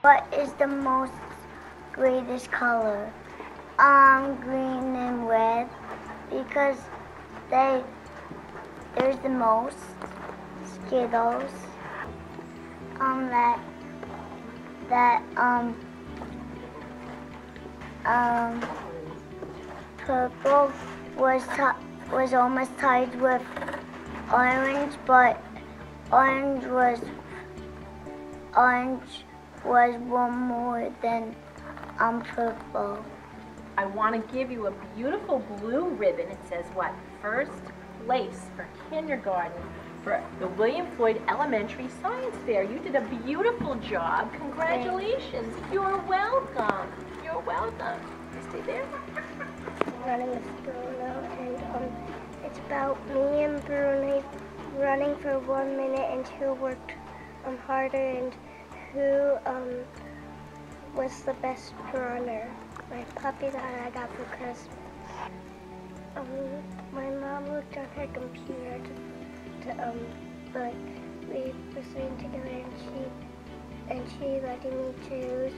What is the most greatest color? Um, green and red because they there's the most Skittles. Um, that that um um purple was was almost tied with orange, but orange was orange was one more than um purple. I want to give you a beautiful blue ribbon. It says what? First place for kindergarten for the William Floyd Elementary Science Fair. You did a beautiful job. Congratulations. You're welcome. You're welcome. Stay there. running with Bruno, and um, it's about me and Bruno running for one minute and who worked um, harder and who um, was the best runner. My puppy that I got for Christmas. Um, my mom looked on her computer to, to um, but we were sitting together and she and she letting me choose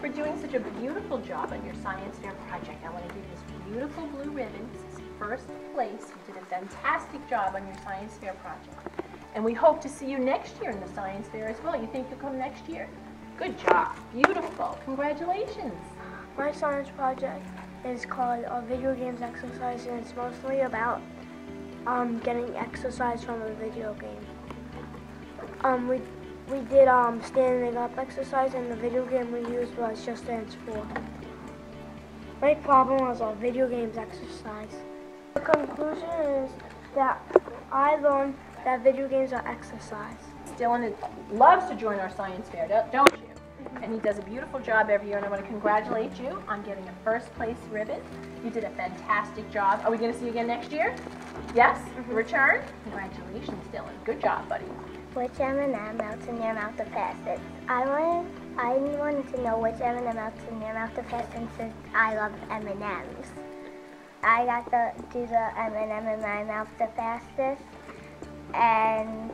For doing such a beautiful job on your science fair project, I want to give you this beautiful blue ribbon. This is first place. You did a fantastic job on your science fair project. And we hope to see you next year in the science fair as well. You think you'll come next year? Good job. Beautiful. Congratulations. My science project is called a video games exercise and it's mostly about um, getting exercise from a video game. Um, we, we did um, standing up exercise and the video game we used was Just Dance 4. My problem was a video games exercise. The conclusion is that I learned that video games are exercise. Dylan loves to join our science fair, don't- don't you? And he does a beautiful job every year, and I want to congratulate you on getting a first place ribbon. You did a fantastic job. Are we going to see you again next year? Yes? Return? Congratulations, Dylan. Good job, buddy. Which M&M melts in your mouth the fastest? I wanted, I wanted to know which M&M melts in your mouth the fastest since I love M&Ms. I got to do the M&M in my mouth the fastest, and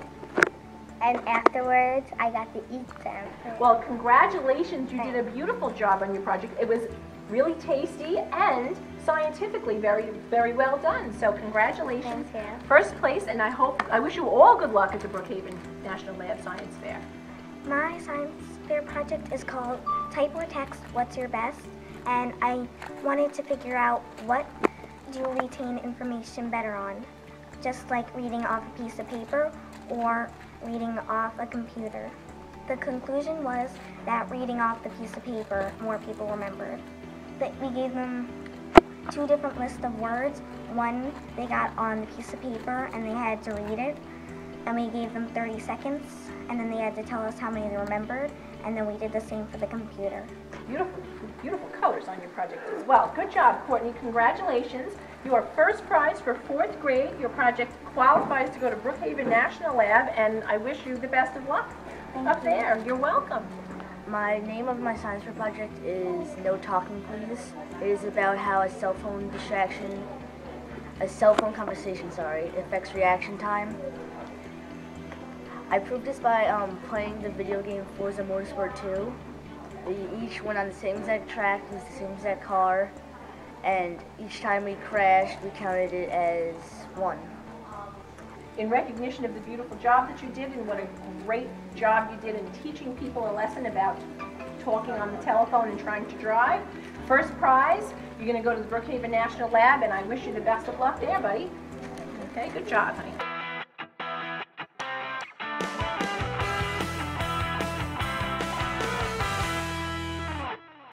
and afterwards I got to eat them. Well, congratulations. You did a beautiful job on your project. It was really tasty and scientifically very, very well done. So congratulations. First place, and I hope, I wish you all good luck at the Brookhaven National Lab Science Fair. My science fair project is called Type or Text What's Your Best? And I wanted to figure out what do you retain information better on? Just like reading off a piece of paper or reading off a computer. The conclusion was that reading off the piece of paper, more people remembered. That we gave them two different lists of words. One they got on the piece of paper and they had to read it. And we gave them 30 seconds and then they had to tell us how many they remembered. And then we did the same for the computer. Beautiful, beautiful colors on your project as well. Good job, Courtney. Congratulations. Your first prize for fourth grade. Your project qualifies to go to Brookhaven National Lab, and I wish you the best of luck up there. You're welcome. My name of my science fair project is No Talking Please. It is about how a cell phone distraction, a cell phone conversation, sorry, affects reaction time. I proved this by um, playing the video game Forza Motorsport 2. We each went on the same exact track, used the same exact car, and each time we crashed, we counted it as one. In recognition of the beautiful job that you did and what a great job you did in teaching people a lesson about talking on the telephone and trying to drive. First prize, you're going to go to the Brookhaven National Lab, and I wish you the best of luck there, buddy. Okay, good job, honey.